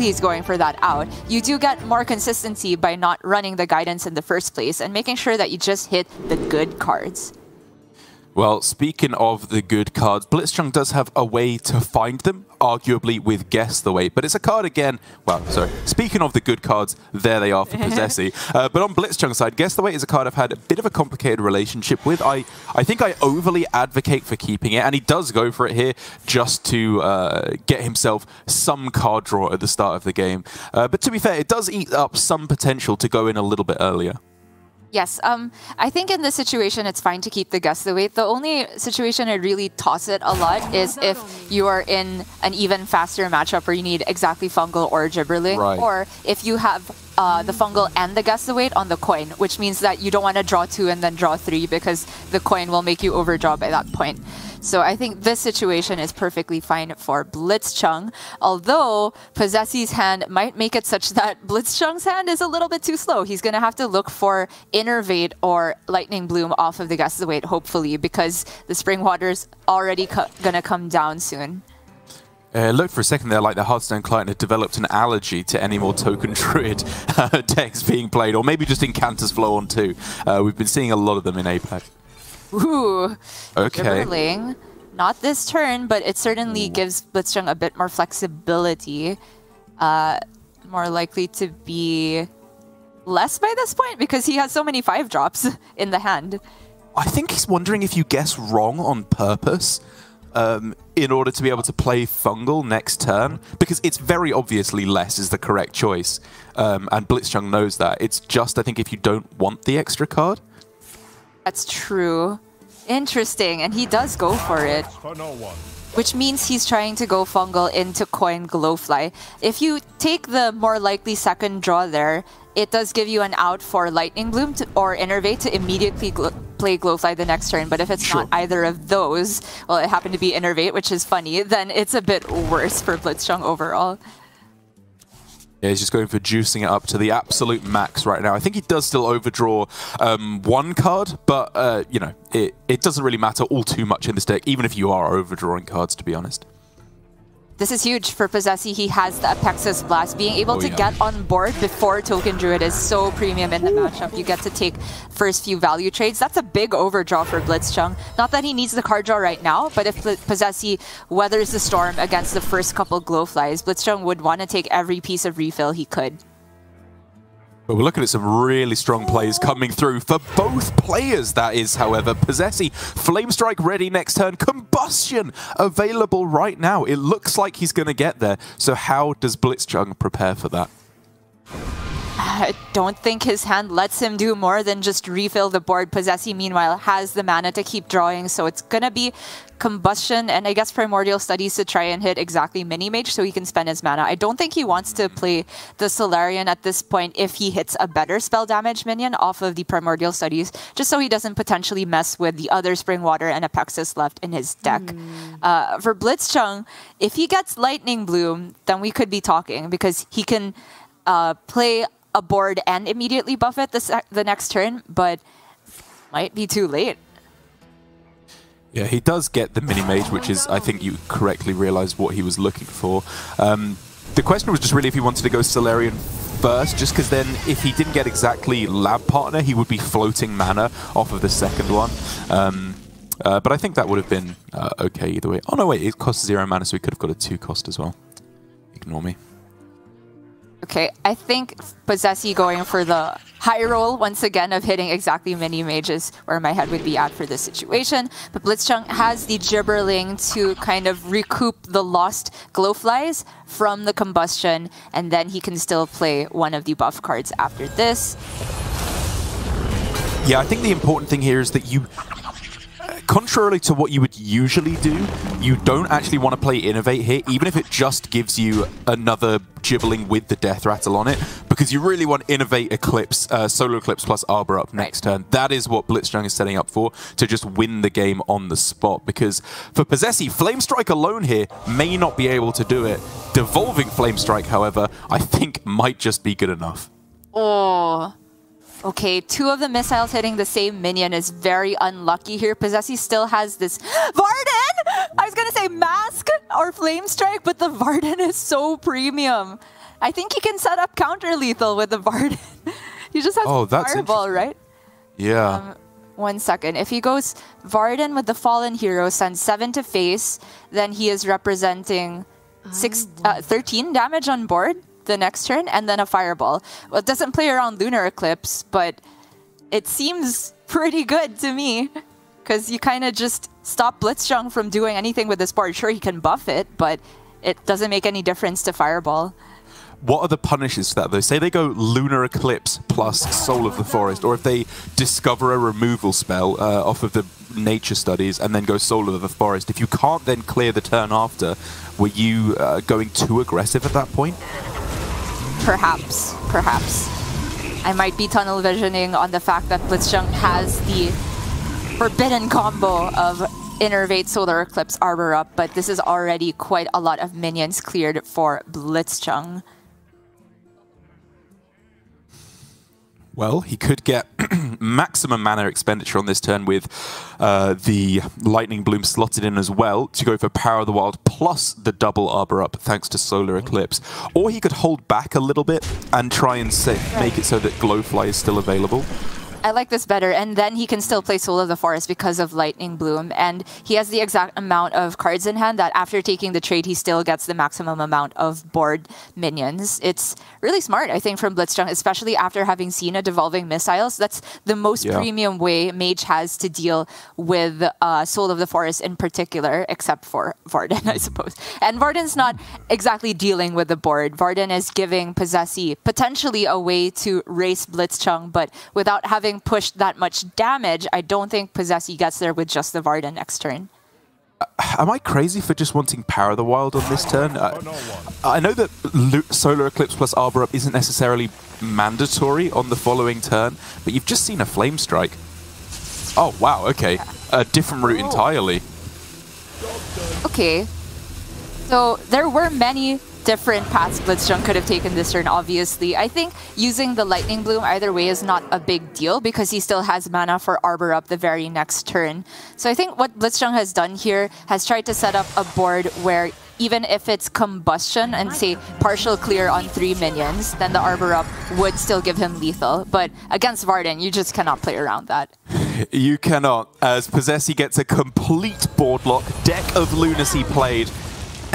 he's going for that out. You do get more consistency by not running the guidance in the first place and making sure that you just hit the good cards. Well, speaking of the good cards, Blitzchung does have a way to find them, arguably with Guess the Weight. But it's a card again, well, sorry, speaking of the good cards, there they are for Posesi. uh, but on Blitzchung's side, Guess the Weight is a card I've had a bit of a complicated relationship with. I, I think I overly advocate for keeping it, and he does go for it here just to uh, get himself some card draw at the start of the game. Uh, but to be fair, it does eat up some potential to go in a little bit earlier. Yes, um, I think in this situation it's fine to keep the Guess the Weight. The only situation I really toss it a lot is if you are in an even faster matchup where you need exactly Fungal or Gibberling, right. or if you have uh, the Fungal and the Guess the Weight on the coin, which means that you don't want to draw two and then draw three because the coin will make you overdraw by that point. So I think this situation is perfectly fine for Blitzchung, although Posesi's hand might make it such that Blitzchung's hand is a little bit too slow. He's going to have to look for Innervate or Lightning Bloom off of the the Weight, hopefully, because the Spring Water's already going to come down soon. Uh, looked for a second there like the Hearthstone client had developed an allergy to any more Token Druid uh, decks being played, or maybe just Incanter's Flow on too. Uh, we've been seeing a lot of them in APAC. Ooh. Okay. Gibberling. Not this turn, but it certainly Ooh. gives Blitzchung a bit more flexibility. Uh, more likely to be less by this point because he has so many five drops in the hand. I think he's wondering if you guess wrong on purpose um, in order to be able to play Fungal next turn, because it's very obviously less is the correct choice, um, and Blitzchung knows that. It's just, I think, if you don't want the extra card. That's true. Interesting, and he does go for it. Which means he's trying to go fungal into coin glowfly. If you take the more likely second draw there, it does give you an out for Lightning Bloom to, or Innervate to immediately gl play Glowfly the next turn. But if it's sure. not either of those, well, it happened to be Innervate, which is funny, then it's a bit worse for Blitzchung overall. Yeah, he's just going for juicing it up to the absolute max right now. I think he does still overdraw um, one card, but, uh, you know, it, it doesn't really matter all too much in this deck, even if you are overdrawing cards, to be honest. This is huge for Posesi. He has the Apexis Blast. Being able oh, to yeah. get on board before Token Druid is so premium in the matchup. You get to take first few value trades. That's a big overdraw for Blitzchung. Not that he needs the card draw right now, but if Posesi weathers the storm against the first couple Glowflies, Blitzchung would want to take every piece of refill he could. But we're looking at some really strong plays coming through for both players, that is, however. Posesi, Flame Strike ready next turn, Combustion available right now. It looks like he's going to get there. So how does Blitzchung prepare for that? I don't think his hand lets him do more than just refill the board. Posesi, meanwhile, has the mana to keep drawing, so it's going to be Combustion and I guess Primordial Studies to try and hit exactly Mini-Mage so he can spend his mana. I don't think he wants to play the Solarian at this point if he hits a better spell damage minion off of the Primordial Studies, just so he doesn't potentially mess with the other Spring Water and Apexis left in his deck. Mm. Uh, for Blitzchung, if he gets Lightning Bloom, then we could be talking because he can uh, play a board and immediately buff it the, the next turn, but might be too late. Yeah, he does get the mini mage, which is, I think you correctly realized what he was looking for. Um, the question was just really if he wanted to go Solarian first, just because then if he didn't get exactly Lab Partner, he would be floating mana off of the second one. Um, uh, but I think that would have been uh, okay either way. Oh no, wait, it costs zero mana, so we could have got a two cost as well. Ignore me. Okay, I think Posesi going for the high roll once again of hitting exactly mini mages where my head would be at for this situation. But Blitzchung has the Gibberling to kind of recoup the lost Glowflies from the combustion, and then he can still play one of the buff cards after this. Yeah, I think the important thing here is that you contrarily to what you would usually do, you don't actually want to play Innervate here, even if it just gives you another Gibberling with the Death Rattle on it, because you really want Innervate Eclipse, uh, Solar Eclipse plus Arbor up next turn. That is what Blitzchung is setting up for, to just win the game on the spot, because for Posesi, Flame Strike alone here may not be able to do it. Devolving Flame Strike, however, I think might just be good enough. Oh, Okay, two of the missiles hitting the same minion is very unlucky here. Posesi still has this Varden! I was gonna say Mask or Flame Strike, but the Varden is so premium. I think he can set up counter lethal with the Varden. he just has oh, that's Fireball, right? Yeah. Um, one second. If he goes Varden with the Fallen Hero, sends 7 to face, then he is representing six, uh, 13 damage on board the next turn, and then a Fireball. Well, it doesn't play around Lunar Eclipse, but it seems pretty good to me. Because you kind of just stop Blitzchung from doing anything with this board. Sure, he can buff it, but it doesn't make any difference to Fireball. What are the punishes to that though? Say they go Lunar Eclipse plus Soul of the Forest, or if they discover a removal spell uh, off of the nature studies and then go Soul of the Forest. If you can't then clear the turn after, were you uh, going too aggressive at that point? Perhaps, perhaps. I might be tunnel visioning on the fact that Blitzchung has the forbidden combo of Innervate Solar Eclipse Arbor up, but this is already quite a lot of minions cleared for Blitzchung. Well, he could get maximum mana expenditure on this turn with uh, the Lightning Bloom slotted in as well to go for Power of the Wild plus the double Arbor up thanks to Solar Eclipse. Or he could hold back a little bit and try and make it so that Glowfly is still available. I like this better. And then he can still play Soul of the Forest because of Lightning Bloom. And he has the exact amount of cards in hand that after taking the trade, he still gets the maximum amount of board minions. It's really smart, I think, from Blitzchung, especially after having seen a Devolving Missiles. That's the most yeah. premium way Mage has to deal with uh, Soul of the Forest in particular, except for Varden, I suppose. And Varden's not exactly dealing with the board. Varden is giving Posesi potentially a way to race Blitzchung, but without having having pushed that much damage, I don't think Posesi gets there with just the Varden next turn. Uh, am I crazy for just wanting Power of the Wild on this turn? Uh, I know that Solar Eclipse plus Arbor Up isn't necessarily mandatory on the following turn, but you've just seen a Flame Strike. Oh, wow, okay. A different route entirely. Okay. So there were many different paths Blitzchung could have taken this turn, obviously. I think using the Lightning Bloom either way is not a big deal because he still has mana for Arbor up the very next turn. So I think what Blitzchung has done here has tried to set up a board where even if it's combustion and say partial clear on three minions, then the Arbor up would still give him lethal. But against Varden, you just cannot play around that. You cannot, as Posesi gets a complete board lock, deck of Lunacy played,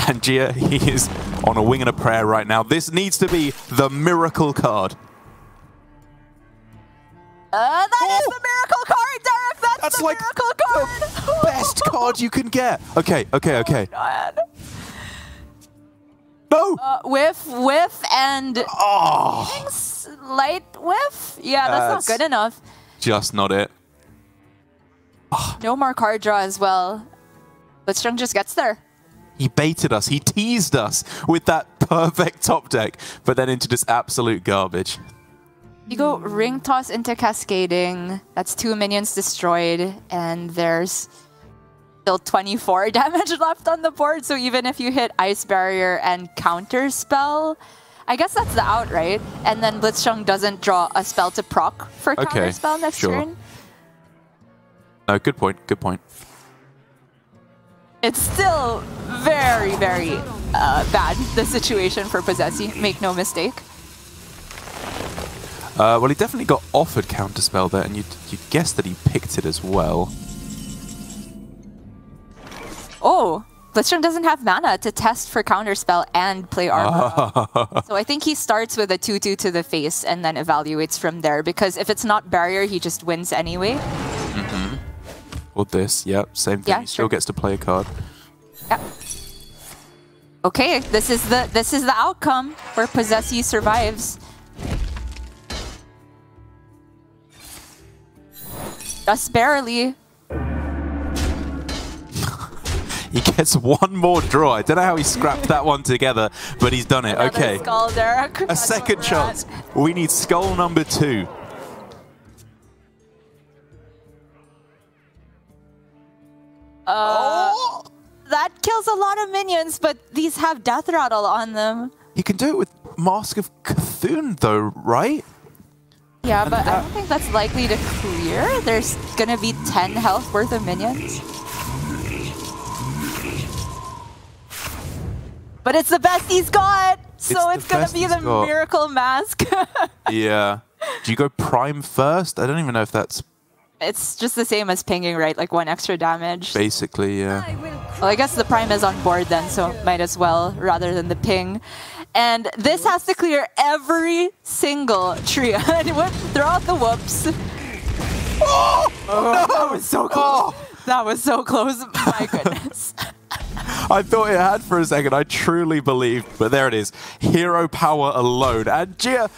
and Gia, he is on a wing and a prayer right now. This needs to be the miracle card. Uh, that oh! is the miracle card, Derek! That's, That's the like miracle card! the best card you can get. Okay, okay, okay. Oh, no! Uh, whiff, whiff, and... Oh! Light whiff? Yeah, that's, that's not good enough. Just not it. No more card draw as well. Blitzchung just gets there. He baited us. He teased us with that perfect top deck, but then into just absolute garbage. You go ring toss into cascading. That's two minions destroyed, and there's still 24 damage left on the board. So even if you hit ice barrier and counter spell, I guess that's the out, right? And then Blitzchung doesn't draw a spell to proc for okay, counter spell next sure. turn. No, good point. Good point. It's still very, very uh, bad, the situation for Posesi, make no mistake. Uh, well, he definitely got offered Counterspell there, and you'd, you'd guess that he picked it as well. Oh, Blitzchung doesn't have mana to test for Counterspell and play Armor. so I think he starts with a 2-2 to the face and then evaluates from there, because if it's not Barrier, he just wins anyway. Or this, yep, same thing. Yeah, he still gets to play a card. Yep. Okay, this is the this is the outcome where Posesi survives. Just barely. he gets one more draw. I don't know how he scrapped that one together, but he's done it. Another okay. A second chance. We need skull number two. Uh, oh! That kills a lot of minions, but these have Death Rattle on them. You can do it with Mask of C'Thun, though, right? Yeah, and but that... I don't think that's likely to clear. There's gonna be 10 health worth of minions. But it's the best he's got! So it's, it's gonna be the got... miracle mask. yeah. Do you go prime first? I don't even know if that's it's just the same as pinging, right? Like one extra damage. Basically, yeah. Well, I guess the prime is on board then, so might as well rather than the ping. And this has to clear every single tree. Throw out the whoops. Oh, oh no. That was so close. Oh. That was so close. My goodness. I thought it had for a second. I truly believed, but there it is. Hero power alone. And Gia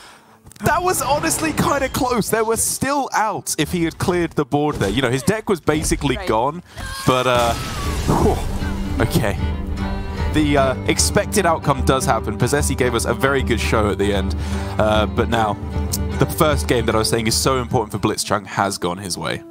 that was honestly kind of close. There were still outs if he had cleared the board there. You know, his deck was basically right. gone, but, uh, whew, okay. The uh, expected outcome does happen. Posesi gave us a very good show at the end, uh, but now the first game that I was saying is so important for Blitzchung has gone his way.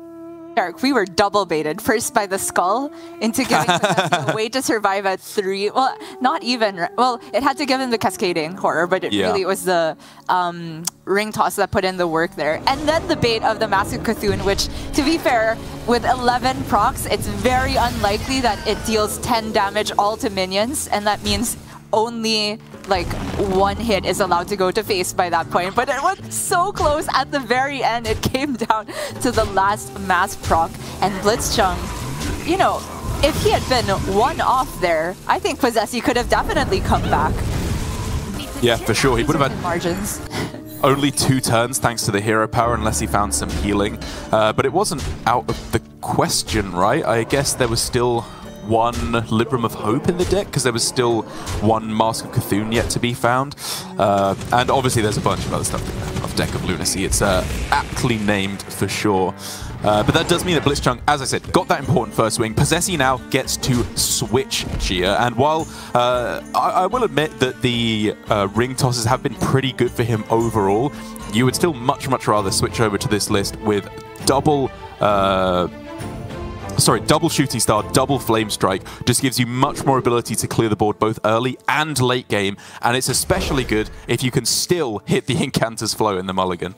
Eric, we were double baited. First by the skull into giving a way to survive at three. Well, not even. Well, it had to give him the cascading horror, but it yeah. really was the um, ring toss that put in the work there. And then the bait of the Massive Cthulhu, which, to be fair, with 11 procs, it's very unlikely that it deals 10 damage all to minions, and that means only like one hit is allowed to go to face by that point. But it was so close at the very end. It came down to the last mass proc. And Blitzchung, you know, if he had been one off there, I think Posesi could have definitely come back. Yeah, for sure. He would have had margins. only two turns thanks to the hero power unless he found some healing. Uh, but it wasn't out of the question, right? I guess there was still one Libram of Hope in the deck because there was still one Mask of Cthulhu yet to be found. Uh, and obviously there's a bunch of other stuff of Deck of Lunacy. It's uh, aptly named for sure. Uh, but that does mean that Blitzchung, as I said, got that important first swing. Posesi now gets to switch Gia, and while uh, I, I, will admit that the uh, ring tosses have been pretty good for him overall, you would still much, much rather switch over to this list with double uh, sorry, double shooting star, double flame strike just gives you much more ability to clear the board both early and late game, and it's especially good if you can still hit the Incanter's Flow in the mulligan.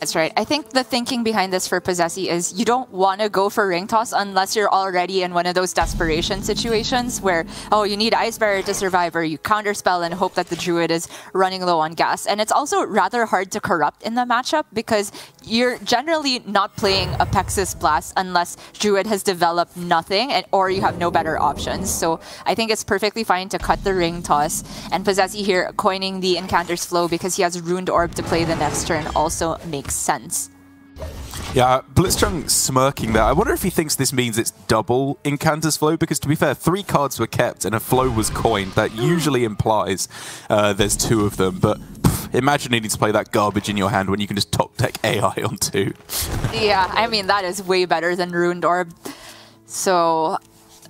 That's right. I think the thinking behind this for Posesi is you don't want to go for ring toss unless you're already in one of those desperation situations where, oh, you need Ice Barrier to survive or you counterspell and hope that the Druid is running low on gas. And it's also rather hard to corrupt in the matchup because you're generally not playing Apexis Blast unless Druid has developed nothing and or you have no better options. So I think it's perfectly fine to cut the ring toss. And Posesi here coining the Incanter's Flow because he has Runed Orb to play the next turn also makes makes sense. Yeah, Blitzchung smirking there. I wonder if he thinks this means it's double Incanter's Flow, because to be fair, three cards were kept and a flow was coined. That usually implies uh, there's two of them, but pff, imagine needing to play that garbage in your hand when you can just top deck AI on two. yeah, I mean, that is way better than Runed Orb. So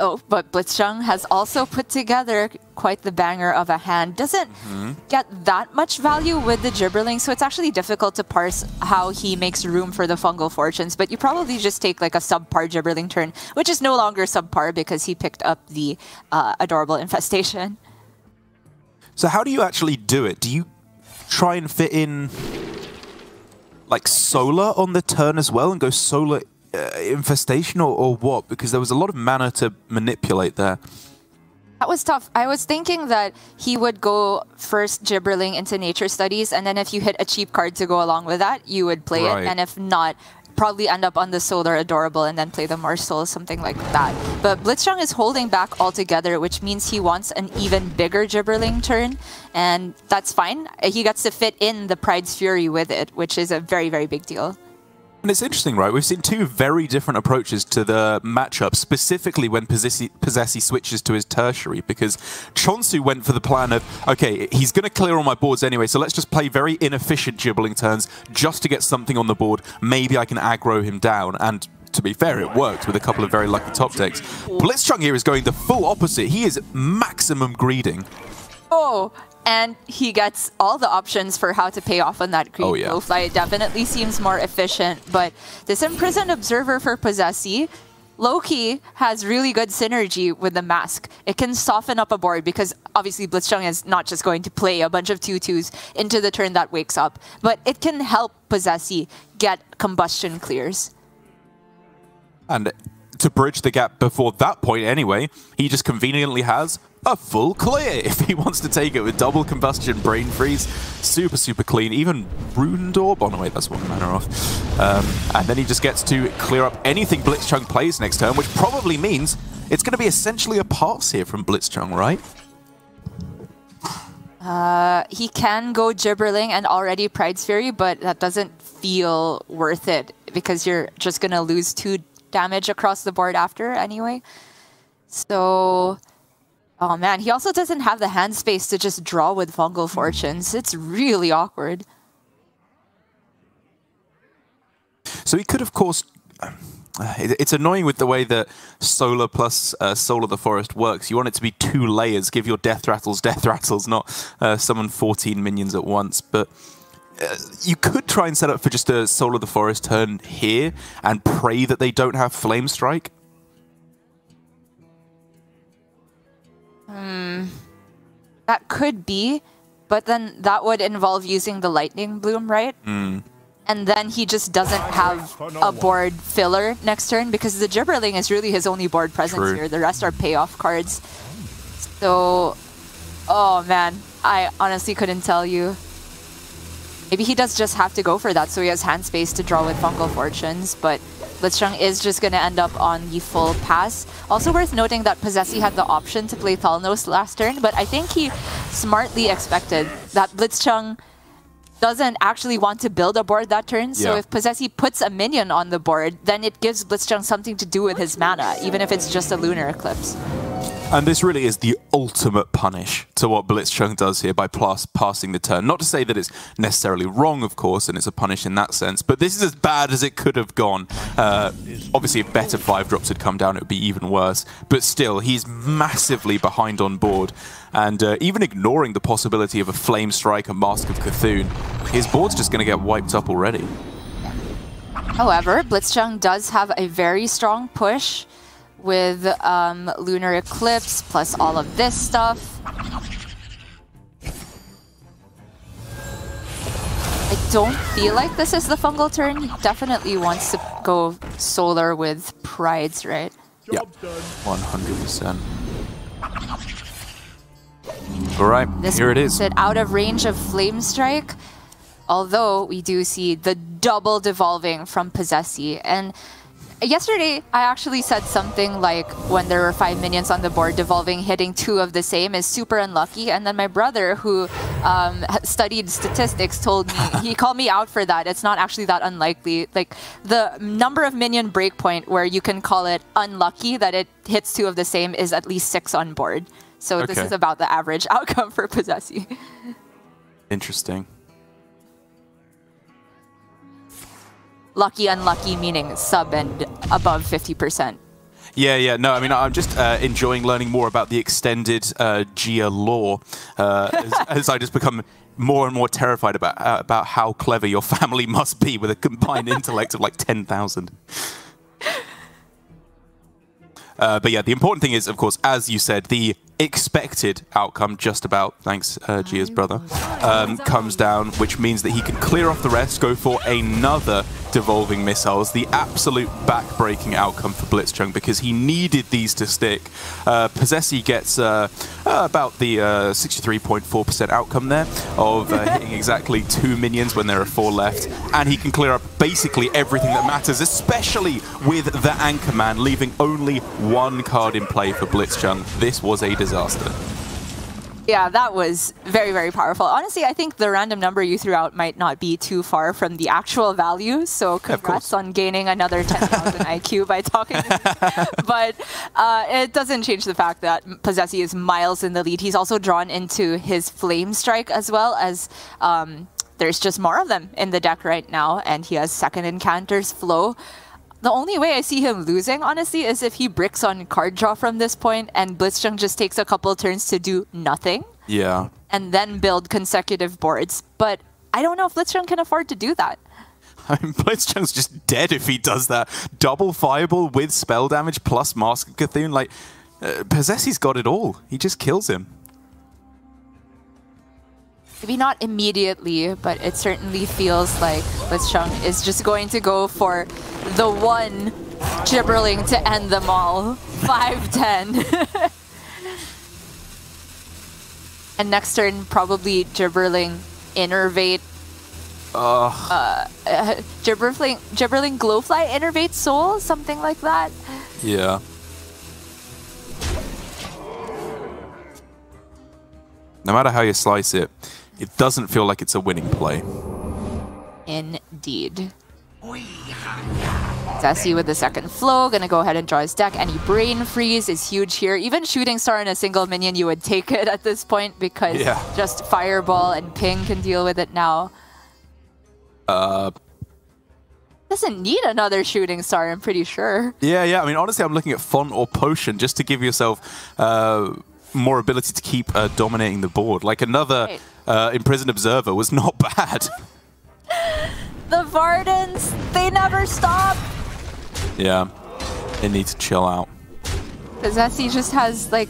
Oh, but Blitzchung has also put together quite the banger of a hand. Doesn't mm -hmm. get that much value with the Gibberling, so it's actually difficult to parse how he makes room for the Fungal Fortunes. But you probably just take like a subpar Gibberling turn, which is no longer subpar because he picked up the uh, Adorable Infestation. So how do you actually do it? Do you try and fit in like Solar on the turn as well and go Solar uh, infestation or, or what? Because there was a lot of mana to manipulate there. That was tough. I was thinking that he would go first gibberling into nature studies, and then if you hit a cheap card to go along with that, you would play right. it, and if not, probably end up on the solar adorable and then play the Marshal, something like that. But Blitzchung is holding back altogether, which means he wants an even bigger gibberling turn, and that's fine. He gets to fit in the Pride's Fury with it, which is a very, very big deal. And it's interesting, right? We've seen two very different approaches to the matchup, specifically when Posesi, switches to his tertiary, because Chonsu went for the plan of, okay, he's going to clear all my boards anyway, so let's just play very inefficient gibberling turns just to get something on the board. Maybe I can aggro him down. And to be fair, it worked with a couple of very lucky top decks. Blitzchung here is going the full opposite. He is maximum greeding. Oh, and he gets all the options for how to pay off on that green oh, yeah. fly. It definitely seems more efficient, but this Imprisoned Observer for Posesi, Loki has really good synergy with the mask. It can soften up a board because obviously Blitzchung is not just going to play a bunch of 2-2s into the turn that wakes up, but it can help Posesi get combustion clears. And to bridge the gap before that point anyway, he just conveniently has a full clear if he wants to take it with double combustion, brain freeze, super, super clean. Even Runed Orb, oh wait, that's one mana off. Um, and then he just gets to clear up anything Blitzchung plays next turn, which probably means it's going to be essentially a pass here from Blitzchung, right? Uh, he can go Gibberling and already Pride's Fury, but that doesn't feel worth it because you're just going to lose two damage across the board after anyway. So Oh man, he also doesn't have the hand space to just draw with Fungal Fortunes. It's really awkward. So he could, of course... Uh, it's annoying with the way that Solar plus uh, Soul of the Forest works. You want it to be two layers. Give your Death Rattles Death Rattles, not uh, summon 14 minions at once. But uh, you could try and set up for just a Soul of the Forest turn here and pray that they don't have Flame Strike. Hmm. That could be, but then that would involve using the Lightning Bloom, right? Hmm. And then he just doesn't have a board filler next turn because the Gibberling is really his only board presence True. here. The rest are payoff cards. So, oh man, I honestly couldn't tell you. Maybe he does just have to go for that so he has hand space to draw with Fungal Fortunes, but Blitzchung is just going to end up on the full pass. Also worth noting that Posesi had the option to play Thalnos last turn, but I think he smartly expected that Blitzchung doesn't actually want to build a board that turn. So yeah. if Posesi puts a minion on the board, then it gives Blitzchung something to do with his mana, even if it's just a Lunar Eclipse. And this really is the ultimate punish to what Blitzchung does here by pass, passing the turn. Not to say that it's necessarily wrong, of course, and it's a punish in that sense, but this is as bad as it could have gone. Uh, obviously, if better five drops had come down, it would be even worse. But still, he's massively behind on board. And uh, even ignoring the possibility of a Flame Strike, a Mask of Cthulhu, his board's just going to get wiped up already. However, Blitzchung does have a very strong push with um, Lunar Eclipse plus all of this stuff. I don't feel like this is the fungal turn. He definitely wants to go solar with prides, right? Yeah, 100%. All right, this here it is. It out of range of Flame Strike, although we do see the double devolving from Posesi. And Yesterday, I actually said something like when there were five minions on the board, devolving hitting two of the same is super unlucky. And then my brother, who um, studied statistics, told me he called me out for that. It's not actually that unlikely. Like the number of minion breakpoint where you can call it unlucky that it hits two of the same is at least six on board. So okay. this is about the average outcome for Posesi. Interesting. Lucky, unlucky, meaning sub and above 50%. Yeah, yeah. No, I mean, I'm just uh, enjoying learning more about the extended uh, Gia lore uh, as, as, I just become more and more terrified about uh, about how clever your family must be with a combined intellect of like 10,000. Uh, but yeah, the important thing is, of course, as you said, the expected outcome, just about, thanks uh, Gia's brother, um, comes down, which means that he can clear off the rest, go for another devolving missiles, the absolute back-breaking outcome for Blitzchung because he needed these to stick. Uh, Posesi gets uh, uh, about the 63.4% uh, outcome there of uh, hitting exactly two minions when there are four left, and he can clear up basically everything that matters, especially with the Anchorman, leaving only one card in play for Blitzchung. This was a disaster. Yeah, that was very, very powerful. Honestly, I think the random number you threw out might not be too far from the actual value. So congrats on gaining another 10,000 IQ by talking. but uh, it doesn't change the fact that Posesi is miles in the lead. He's also drawn into his Flame Strike as well as um, there's just more of them in the deck right now. And he has second Incanter's Flow. The only way I see him losing, honestly, is if he bricks on card draw from this point and Blitzchung just takes a couple turns to do nothing. Yeah. And then build consecutive boards. But I don't know if Blitzchung can afford to do that. I mean, Blitzchung's just dead if he does that. Double Fireball with spell damage plus Mask of Cthulhu. Like, uh, Posesi's got it all. He just kills him. Maybe not immediately, but it certainly feels like Blitzchung is just going to go for the one Gibberling to end them all. 5-10. And next turn, probably Gibberling Innervate. Uh, uh, Gibberling, Gibberling Glowfly Innervate Soul, something like that. Yeah. No matter how you slice it, it doesn't feel like it's a winning play. Indeed. Zessie with the second flow, gonna go ahead and draw his deck. Any Brain Freeze is huge here. Even Shooting Star in a single minion, you would take it at this point because yeah. just Fireball and Ping can deal with it now. Uh, doesn't need another shooting star, I'm pretty sure. Yeah, yeah. I mean, honestly, I'm looking at Font of Power just to give yourself uh, more ability to keep uh, dominating the board. Like another right. uh, imprisoned observer was not bad. the Vardens, they never stop. Yeah, they need to chill out. Zessie just has like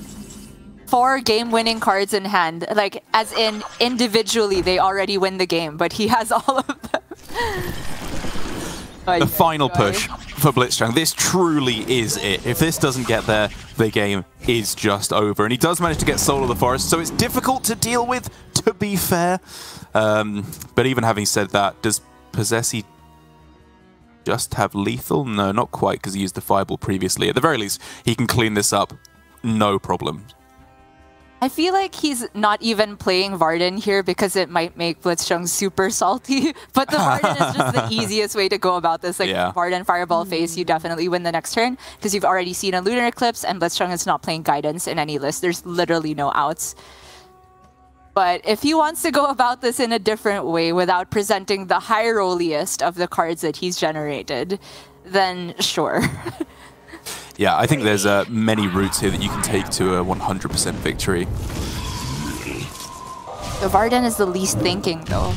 four game-winning cards in hand. Like, as in individually, they already win the game, but he has all of them. the final push for Blitzchung. This truly is it. If this doesn't get there, the game is just over. And he does manage to get Soul of the Forest, so it's difficult to deal with, to be fair. Um, but even having said that, does Posesi just have lethal? No, not quite, because he used the Fireball previously. At the very least, he can clean this up, no problem. I feel like he's not even playing Varden here because it might make Blitzchung super salty. But the Varden is just the easiest way to go about this. Like yeah. Varden Fireball face, you definitely win the next turn because you've already seen a Lunar Eclipse and Blitzchung is not playing Guidance in any list. There's literally no outs. But if he wants to go about this in a different way without presenting the high rolliest of the cards that he's generated, then sure. Yeah, I think there's uh, many routes here that you can take to a 100% victory. The Varden is the least thinking, though.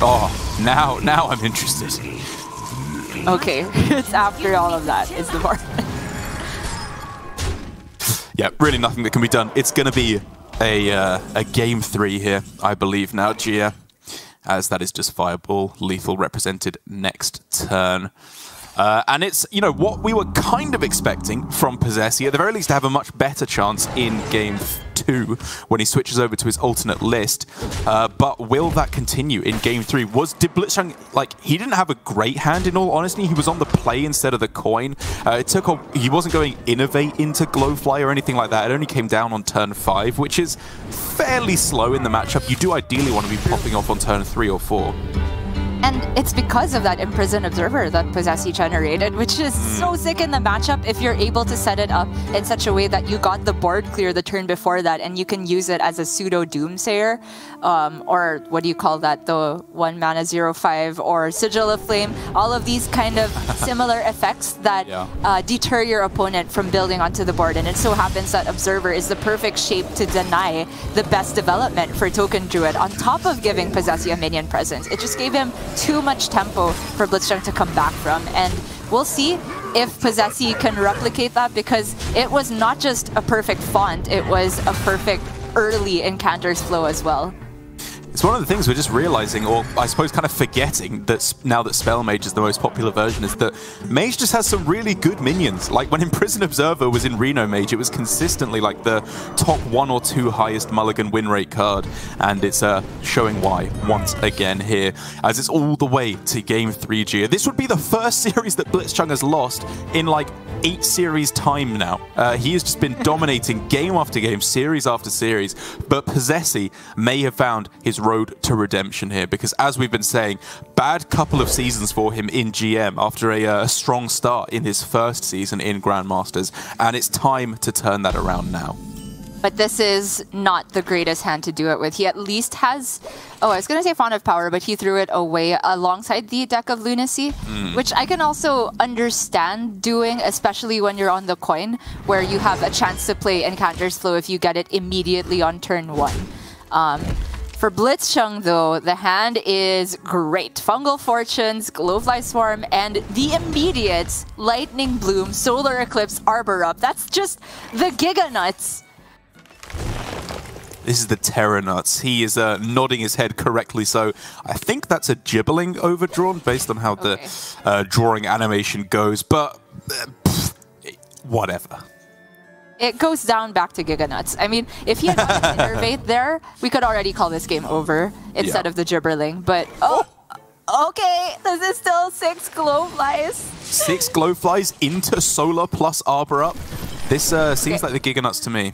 Oh, now, now I'm interested. Okay, it's after all of that, is the Varden. yeah, really nothing that can be done. It's going to be a, uh, a game three here, I believe now, Gia. As that is just Fireball, lethal represented next turn. Uh, and it's, you know, what we were kind of expecting from Posesi, at the very least to have a much better chance in game two when he switches over to his alternate list. Uh, but will that continue in game three? Was did Blitzchung, like, he didn't have a great hand in all honesty. He was on the play instead of the coin. Uh, it took a, he wasn't going Innervate into Glowfly or anything like that. It only came down on turn five, which is fairly slow in the matchup. You do ideally want to be popping off on turn three or four. And it's because of that imprisoned observer that Posesi generated, which is so sick in the matchup if you're able to set it up in such a way that you got the board clear the turn before that and you can use it as a pseudo doomsayer. Um, or what do you call that? The one mana zero five or sigil of flame. All of these kind of similar effects that yeah. uh, deter your opponent from building onto the board. And it so happens that observer is the perfect shape to deny the best development for Token Druid on top of giving Posesi a minion presence. It just gave him too much tempo for Blitzchung to come back from. And we'll see if Posesi can replicate that because it was not just a perfect font, it was a perfect early Incanter's Flow as well. It's one of the things we're just realizing, or I suppose kind of forgetting, that now that Spell Mage is the most popular version, is that Mage just has some really good minions. Like when Imprisoned Observer was in Reno Mage, it was consistently like the top one or two highest mulligan win rate card, and it's uh, showing why once again here, as it's all the way to Game 3 G. This would be the first series that Blitzchung has lost in like eight series time now. Uh, he has just been dominating game after game, series after series, but Posesi may have found his road to redemption here because, as we've been saying, bad couple of seasons for him in GM after a, uh, a strong start in his first season in Grandmasters, and it's time to turn that around now. But this is not the greatest hand to do it with. He at least has, oh, I was going to say Font of Power, but he threw it away alongside the Deck of Lunacy, mm. which I can also understand doing, especially when you're on the coin, where you have a chance to play Incanter's Flow if you get it immediately on turn one. Um, for Blitzchung, though, the hand is great. Fungal Fortunes, Glowfly Swarm, and the immediate Lightning Bloom, Solar Eclipse, Arbor Up. That's just the Giga Nuts. This is the Terra Nuts. He is uh, nodding his head correctly, so I think that's a Gibberling overdrawn based on how okay. the uh, drawing animation goes, but uh, pff, whatever. it goes down back to Giganuts. I mean, if he had Innervate there, we could already call this game over instead Yeah. of the Gibberling. But oh, okay, this is still six Glowflies. Six Glowflies into Solar plus Arbor up. This uh, seems Okay. like the Giganuts to me.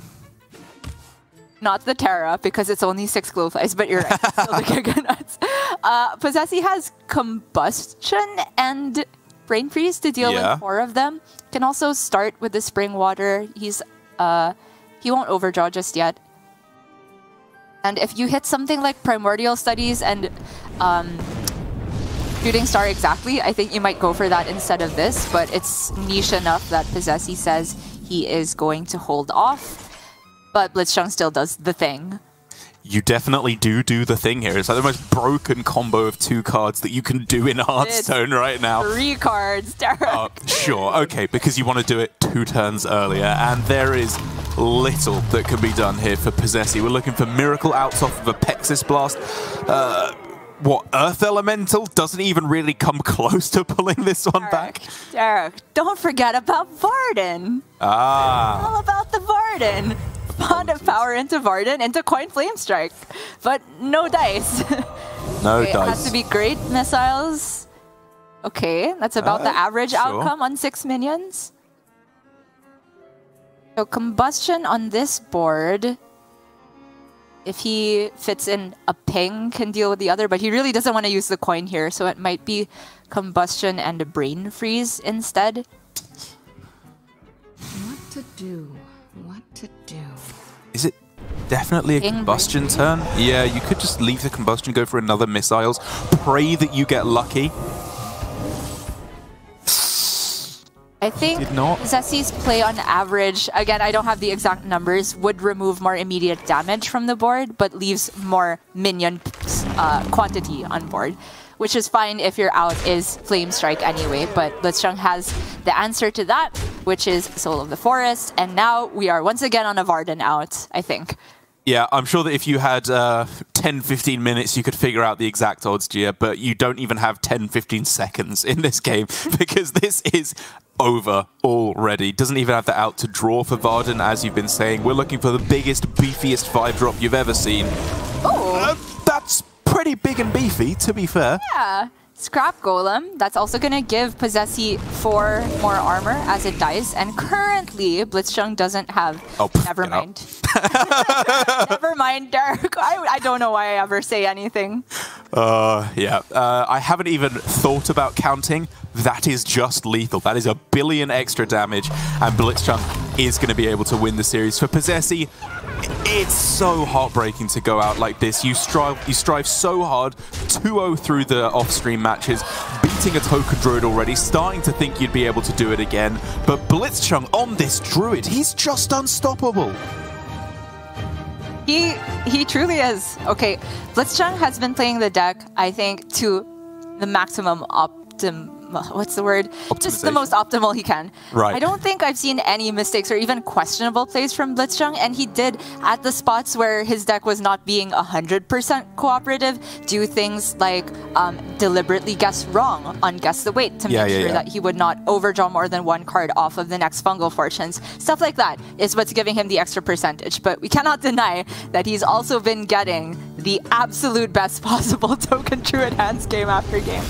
Not the Terra because it's only six Glowflies, but you're right, still the. Uh, Posesi has Combustion and Brain Freeze to deal Yeah. with four of them. Can also start with the Spring Water. He's uh, he won't overdraw just yet. And if you hit something like Primordial Studies and um, Shooting Star exactly, I think you might go for that instead of this, but it's niche enough that Posesi says he is going to hold off. But Blitzchung still does the thing. You definitely do do the thing here. It's like the most broken combo of two cards that you can do in Hearthstone right now. Three cards, Derek. Uh, sure, okay, because you want to do it two turns earlier, and there is little that can be done here for Posesi. We're looking for Miracle outs off of Apexis Blast. Uh, what, Earth Elemental doesn't even really come close to pulling this one back? Derek, don't forget about Varden. Ah, All about the Varden. Font of Power into Varden, into Coin Flame Strike. But no dice. no Okay, It has to be great missiles. Okay, that's about the Uh, average sure. outcome on six minions. So combustion on this board. If he fits in a ping, can deal with the other, but he really doesn't want to use the coin here, so it might be combustion and a brain freeze instead. What to do? What to do? Definitely a combustion turn? Yeah, you could just leave the combustion, go for another missiles, pray that you get lucky. I think not. Play on average, again, I don't have the exact numbers, would remove more immediate damage from the board, but leaves more minion uh, quantity on board. Which is fine if your out is Flame Strike anyway, but Blitzchung has the answer to that, which is Soul of the Forest, and now we are once again on a Varden out, I think. Yeah, I'm sure that if you had uh, 10, 15 minutes, you could figure out the exact odds, Gia, but you don't even have 10, 15 seconds in this game because this is over already. Doesn't even have the out to draw for Varden, as you've been saying. We're looking for the biggest, beefiest five drop you've ever seen. Oh, Uh, that's pretty big and beefy, to be fair. yeah. Scrap Golem, that's also going to give Posesi 4 more armor as it dies, and currently Blitzchung doesn't have... Oh, pff, Never mind. Never mind, Derek. I, I don't know why I ever say anything. Uh, yeah. Uh, I haven't even thought about counting. That is just lethal. That is a billion extra damage, and Blitzchung is going to be able to win the series. For Posesi, it's so heartbreaking to go out like this. You strive, you strive so hard, 2-0 through the off-stream matches, beating a token druid already, starting to think you'd be able to do it again. But Blitzchung on this druid, he's just unstoppable. He he truly is. Okay, Blitzchung has been playing the deck, I think, to the maximum What's the word? Just the most optimal he can. Right. I don't think I've seen any mistakes or even questionable plays from Blitzchung, and he did at the spots where his deck was not being 100% cooperative, do things like um, deliberately guess wrong on guess the weight to Yeah, make yeah, sure yeah. that he would not overdraw more than one card off of the next fungal fortunes. Stuff like that is what's giving him the extra percentage. But we cannot deny that he's also been getting the absolute best possible token druid hands game after game.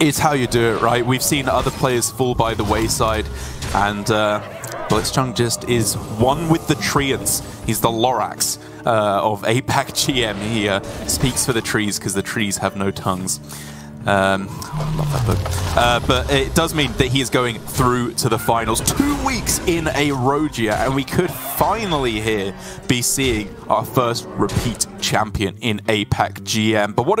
It's how you do it, right? We've seen other players fall by the wayside, and uh, Blitzchung just is one with the treants. He's the Lorax uh, of APAC GM. He uh, speaks for the trees because the trees have no tongues. Um, I love that book. Uh, but it does mean that he is going through to the finals. Two weeks in a row, Gia, and we could finally here be seeing our first repeat champion in APAC GM. But what it